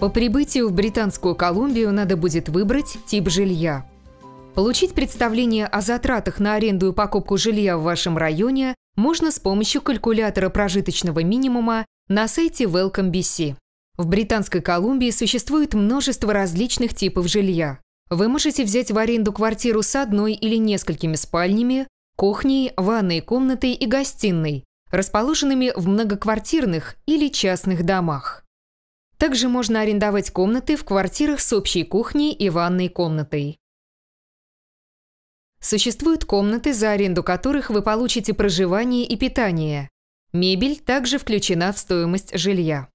По прибытию в Британскую Колумбию надо будет выбрать тип жилья. Получить представление о затратах на аренду и покупку жилья в вашем районе можно с помощью калькулятора прожиточного минимума на сайте Welcome BC. В Британской Колумбии существует множество различных типов жилья. Вы можете взять в аренду квартиру с одной или несколькими спальнями, кухней, ванной комнатой и гостиной, расположенными в многоквартирных или частных домах. Также можно арендовать комнаты в квартирах с общей кухней и ванной комнатой. Существуют комнаты, за аренду которых вы получите проживание и питание. Мебель также включена в стоимость жилья.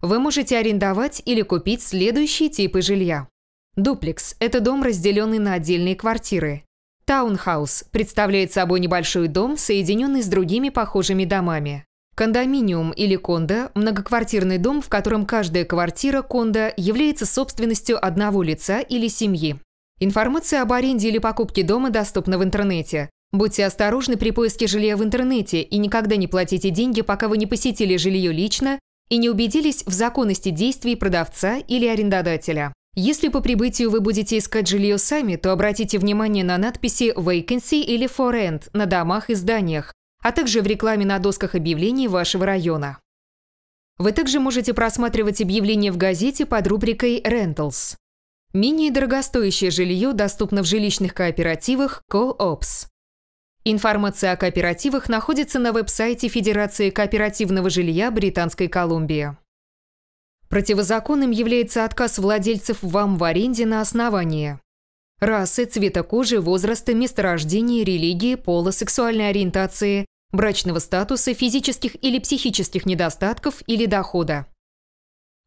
Вы можете арендовать или купить следующие типы жилья. Дуплекс – это дом, разделенный на отдельные квартиры. Таунхаус представляет собой небольшой дом, соединенный с другими похожими домами. Кондоминиум или кондо – многоквартирный дом, в котором каждая квартира кондо является собственностью одного лица или семьи. Информация об аренде или покупке дома доступна в интернете. Будьте осторожны при поиске жилья в интернете и никогда не платите деньги, пока вы не посетили жилье лично и не убедились в законности действий продавца или арендодателя. Если по прибытию вы будете искать жилье сами, то обратите внимание на надписи «Vacancy» или «For Rent» на домах и зданиях, а также в рекламе на досках объявлений вашего района. Вы также можете просматривать объявления в газете под рубрикой «Rentals». Менее дорогостоящее жилье доступно в жилищных кооперативах Co-ops. Информация о кооперативах находится на веб-сайте Федерации кооперативного жилья Британской Колумбии. Противозаконным является отказ владельцев вам в аренде на основании расы, цвета кожи, возраста, месторождения, религии, пола, сексуальной ориентации, брачного статуса, физических или психических недостатков или дохода.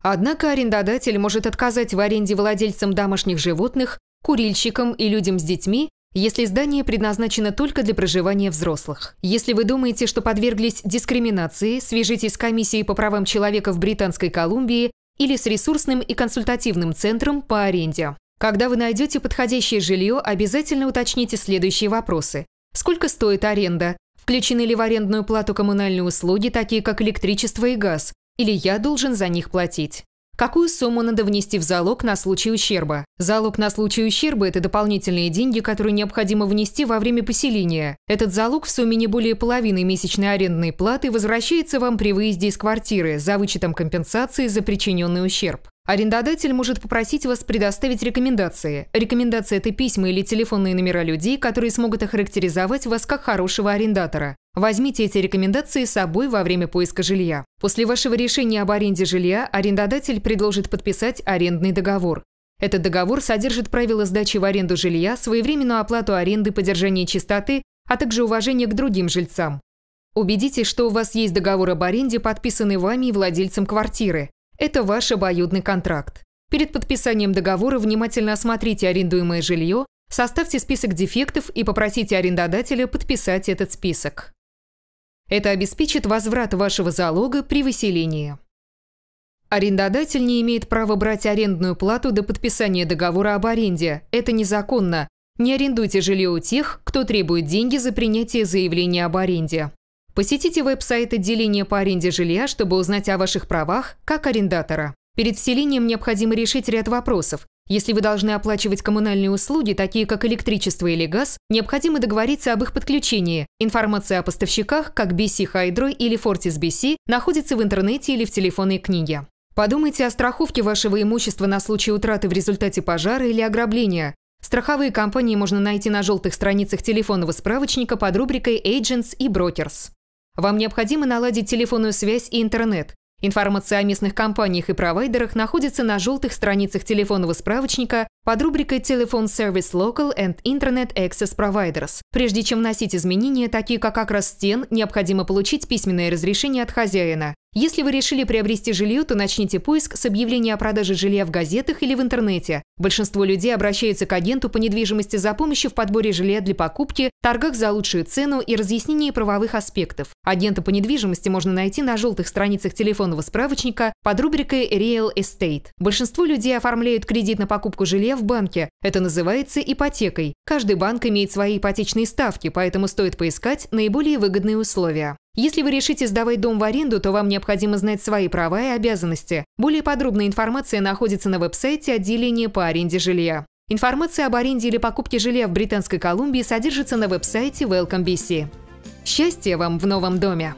Однако арендодатель может отказать в аренде владельцам домашних животных, курильщикам и людям с детьми, если здание предназначено только для проживания взрослых. Если вы думаете, что подверглись дискриминации, свяжитесь с комиссией по правам человека в Британской Колумбии или с ресурсным и консультативным центром по аренде. Когда вы найдете подходящее жилье, обязательно уточните следующие вопросы. Сколько стоит аренда? Включены ли в арендную плату коммунальные услуги, такие как электричество и газ? Или я должен за них платить? Какую сумму надо внести в залог на случай ущерба? Залог на случай ущерба – это дополнительные деньги, которые необходимо внести во время поселения. Этот залог в сумме не более половины месячной арендной платы возвращается вам при выезде из квартиры за вычетом компенсации за причиненный ущерб. Арендодатель может попросить вас предоставить рекомендации. Рекомендации – это письма или телефонные номера людей, которые смогут охарактеризовать вас как хорошего арендатора. Возьмите эти рекомендации с собой во время поиска жилья. После вашего решения об аренде жилья арендодатель предложит подписать арендный договор. Этот договор содержит правила сдачи в аренду жилья, своевременную оплату аренды, поддержание чистоты, а также уважение к другим жильцам. Убедитесь, что у вас есть договор об аренде, подписанный вами и владельцем квартиры. Это ваш обоюдный контракт. Перед подписанием договора внимательно осмотрите арендуемое жилье, составьте список дефектов и попросите арендодателя подписать этот список. Это обеспечит возврат вашего залога при выселении. Арендодатель не имеет права брать арендную плату до подписания договора об аренде. Это незаконно. Не арендуйте жилье у тех, кто требует деньги за принятие заявления об аренде. Посетите веб-сайт отделения по аренде жилья, чтобы узнать о ваших правах как арендатора. Перед вселением необходимо решить ряд вопросов, если вы должны оплачивать коммунальные услуги, такие как электричество или газ, необходимо договориться об их подключении. Информация о поставщиках, как BC Hydro или Fortis BC, находится в интернете или в телефонной книге. Подумайте о страховке вашего имущества на случай утраты в результате пожара или ограбления. Страховые компании можно найти на желтых страницах телефонного справочника под рубрикой «Agents» и «Brokers». Вам необходимо наладить телефонную связь и интернет. Информация о местных компаниях и провайдерах находится на желтых страницах телефонного справочника под рубрикой Telephone Service Local and Internet Access Providers. Прежде чем вносить изменения, такие как окрас стен, необходимо получить письменное разрешение от хозяина. Если вы решили приобрести жилье, то начните поиск с объявления о продаже жилья в газетах или в интернете. Большинство людей обращаются к агенту по недвижимости за помощью в подборе жилья для покупки, торгах за лучшую цену и разъяснении правовых аспектов. Агента по недвижимости можно найти на желтых страницах телефонного справочника под рубрикой Real Estate. Большинство людей оформляют кредит на покупку жилья в банке. Это называется ипотекой. Каждый банк имеет свои ипотечные ставки, поэтому стоит поискать наиболее выгодные условия. Если вы решите сдавать дом в аренду, то вам необходимо знать свои права и обязанности. Более подробная информация находится на веб-сайте отделения по аренде жилья. Информация об аренде или покупке жилья в Британской Колумбии содержится на веб-сайте Welcome BC. Счастья вам в новом доме!